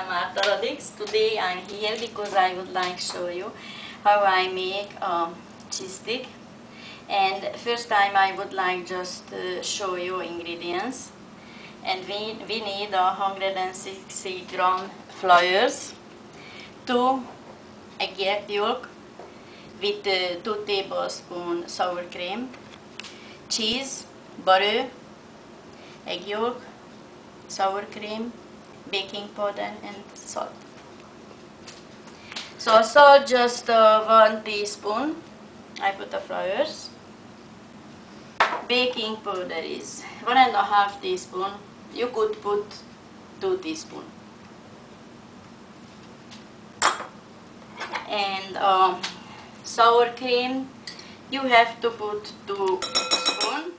I'm Marta Radics. Today I'm here because I would like to show you how I make a cheese stick. And first time I would like just to show you ingredients. And we, we need 160 gram flours, 2 egg yolk with uh, 2 tablespoons sour cream, cheese, butter, egg yolk, sour cream, baking powder and salt. So salt just uh, one teaspoon. I put the flours. Baking powder is one and a half teaspoon. You could put two teaspoon. And um, sour cream, you have to put two spoon.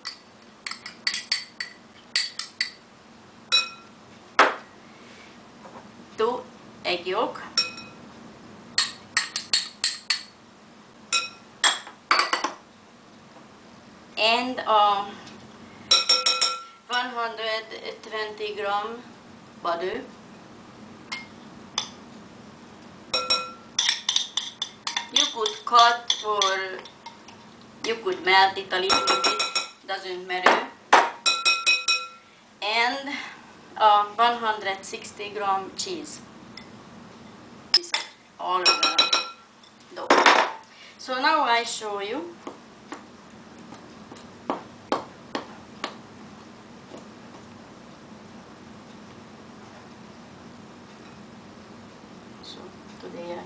Egg yolk. And um, 120 gram butter. You could cut or you could melt it a little bit, doesn't matter. And uh, 160 gram cheese. All the. So now I show you. So today I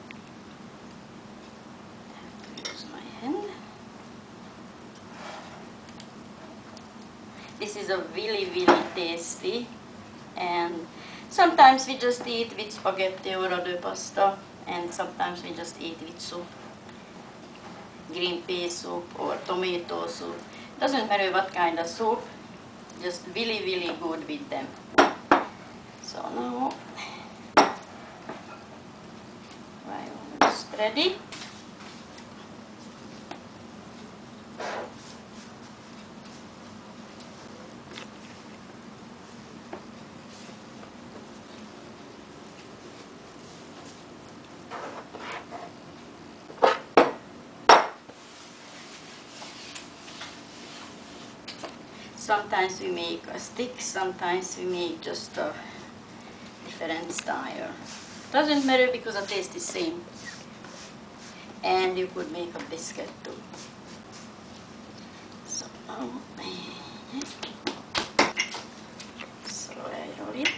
have to use my hand. This is a really really tasty and sometimes we just eat with spaghetti or other pasta and sometimes we just eat with soup. Green pea soup or tomato soup. Doesn't matter what kind of soup, just really really good with them. So now I almost ready. Sometimes we make a stick, sometimes we make just a different style. Doesn't matter because the taste is same. And you could make a biscuit too. So oh, now, so I roll it.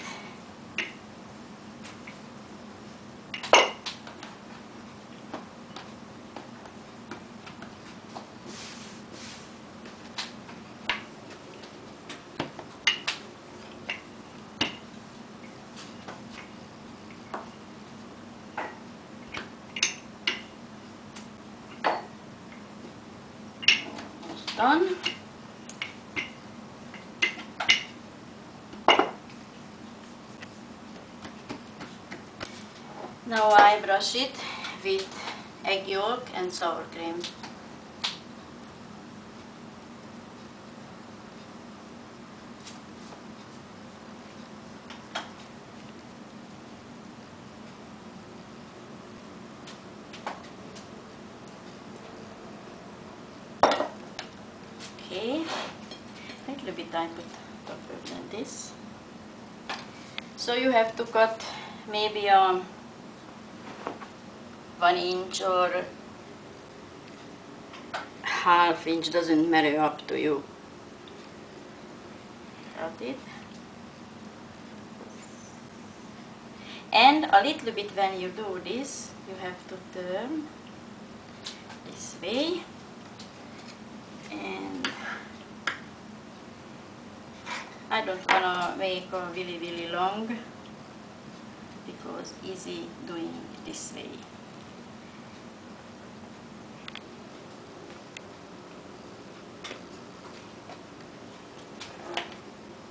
Almost done. Now I brush it with egg yolk and sour cream. Okay, a little bit I put tougher than this. So you have to cut maybe um, one inch or half inch, doesn't matter, up to you. Cut it. And a little bit when you do this, you have to turn this way and I don't wanna make a really really long because easy doing this way.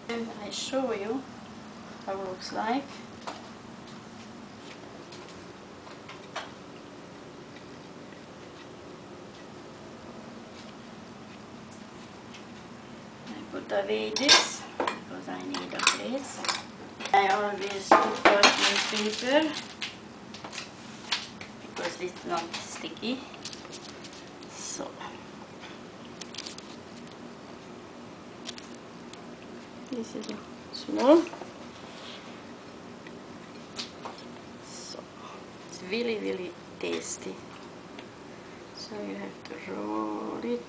And I show you how it looks like. I put away this I. Always put paper because it's not sticky. So this is small. So it's really really tasty. So you have to roll it.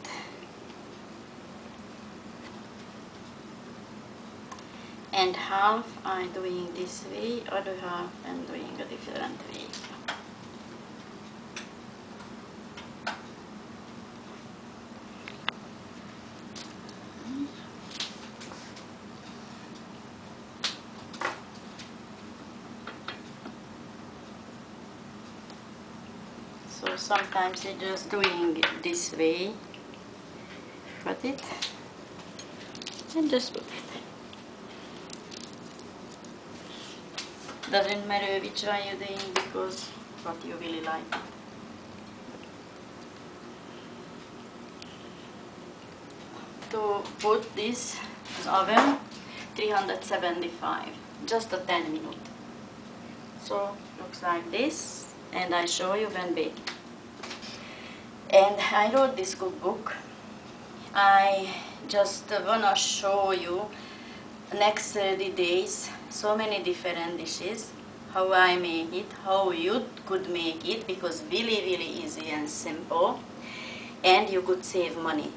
And half I'm doing this way, other half I'm doing a different way. So sometimes I'm just doing this way, cut it, and just put it. Doesn't matter which one you're doing because what you really like. To put this oven 375 just a 10 minute. So looks like this and I show you when bake. And I wrote this cookbook. I just wanna show you next 30 days so many different dishes. How I make it how you could make it because really really easy and simple. And you could save money.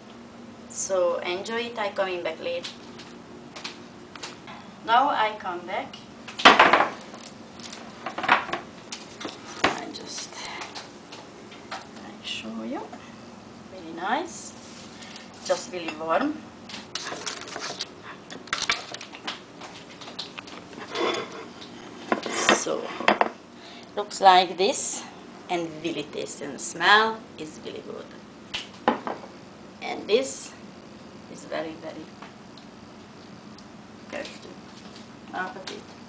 So enjoy it. I coming back late. Now I come back. I just show you. Really nice. Just really warm so looks like this and really taste and smell is really good. And this is very very tasty. Appetit